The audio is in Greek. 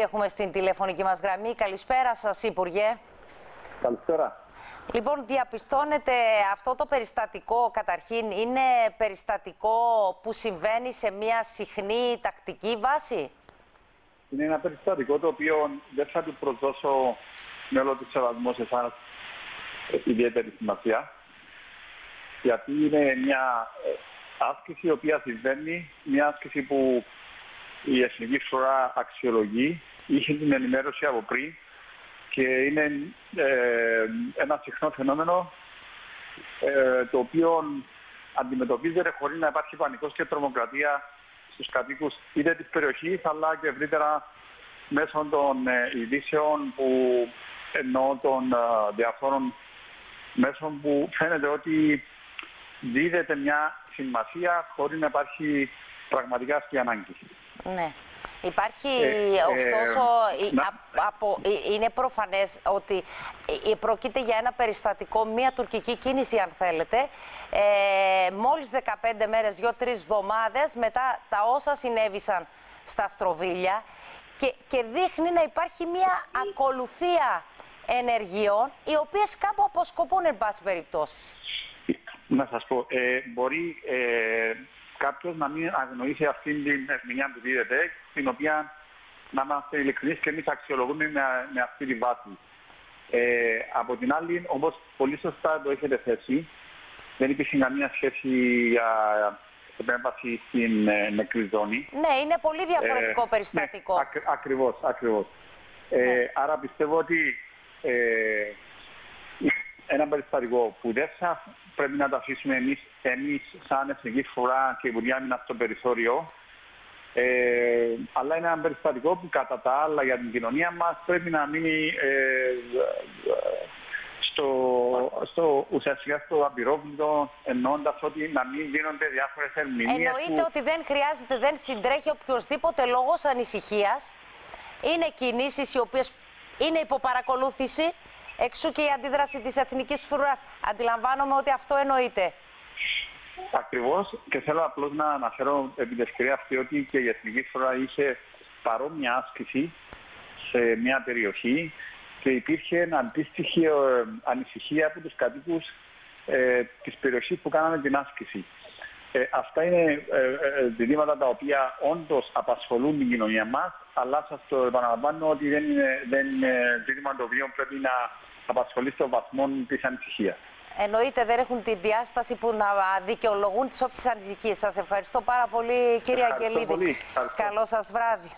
Έχουμε στην τηλεφωνική μας γραμμή. Καλησπέρα σας, Υπουργέ. Καλησπέρα. Λοιπόν, διαπιστώνετε αυτό το περιστατικό, καταρχήν, είναι περιστατικό που συμβαίνει σε μια συχνή τακτική βάση; Είναι ένα περιστατικό το οποίο δεν θα του προσδώσω με όλο το σεβασμό σε εσάς ιδιαίτερη σημασία. Γιατί είναι μια ε, άσκηση η οποία συμβαίνει, μια άσκηση που η Εθνική Φορά αξιολογεί, είχε την ενημέρωση από πριν και είναι ε, ένα συχνό φαινόμενο ε, το οποίο αντιμετωπίζεται χωρίς να υπάρχει πανικός και τρομοκρατία στους κατοίκους είτε της περιοχής αλλά και ευρύτερα μέσω των ε, ειδήσεων που εννοώ των ε, διαφόρων μέσων που φαίνεται ότι δίδεται μια σημασία χωρίς να υπάρχει πραγματικά αυτή ανάγκη. Ναι. Υπάρχει, Ε, ωστόσο, ε, η- να- α- από, ε, είναι προφανές ότι ε, ε, πρόκειται για ένα περιστατικό, μια τουρκική κίνηση αν θέλετε, ε, μόλις 15 μέρες, 2-3 εβδομάδες μετά τα όσα συνέβησαν στα Στροβίλια και, και δείχνει να υπάρχει μια ακολουθία ενεργειών οι οποίες κάπου αποσκοπούν εν πάση περιπτώσει. Να σας πω, ε, μπορεί ε, κάποιος να μην αγνοήσει αυτή την ερμηνεία που δίδεται, την οποία να είμαστε ειλικρινείς και εμείς αξιολογούμε με, με αυτή τη βάση. Ε, από την άλλη, όπως πολύ σωστά το έχετε θέσει, δεν υπήρχε καμία σχέση για επέμβαση στην ε, νεκρή ζώνη. Ναι, είναι πολύ διαφορετικό Ε, περιστατικό. Ναι, ακ- ακριβώς, ακριβώς. Ε, Ναι. Άρα πιστεύω ότι ε, ένα περιστατικό που δεν θα πρέπει να το αφήσουμε εμείς, εμείς σαν Εθνική Φορά και Υπουργεία Άμυνας στο περιθώριο, ε, αλλά είναι ένα περιστατικό που κατά τα άλλα για την κοινωνία μας πρέπει να μείνει ε, στο, στο, ουσιαστικά στο απειρόβλητο εννοώντας ότι να μην γίνονται διάφορες ερμηνείες Εννοείται που- ότι δεν χρειάζεται, δεν συντρέχει οποιοδήποτε λόγος ανησυχίας. Είναι κινήσεις οι οποίες είναι υποπαρακολούθηση, εξού και η αντίδραση της Εθνικής Φρουράς. Αντιλαμβάνομαι ότι αυτό εννοείται. Ακριβώς και θέλω απλώς να αναφέρω επί την ευκαιρίας αυτή ότι και η Εθνική Φορά είχε παρόμοια άσκηση σε μια περιοχή και υπήρχε αντίστοιχη ε, ανησυχία από τους κατοίκους ε, της περιοχής που κάνανε την άσκηση. Ε, αυτά είναι ε, ε, ζητήματα τα οποία όντως απασχολούν την κοινωνία μας, αλλά σας το επαναλαμβάνω ότι δεν είναι, δεν είναι ζήτημα το οποίο πρέπει να απασχολείς στο βαθμό της ανησυχίας. Εννοείται δεν έχουν τη διάσταση που να δικαιολογούν τις όποιες ανησυχίες. Σας ευχαριστώ πάρα πολύ κύριε Ευχαριστώ Αγγελίδη. πολύ. Ευχαριστώ. Καλό σας βράδυ.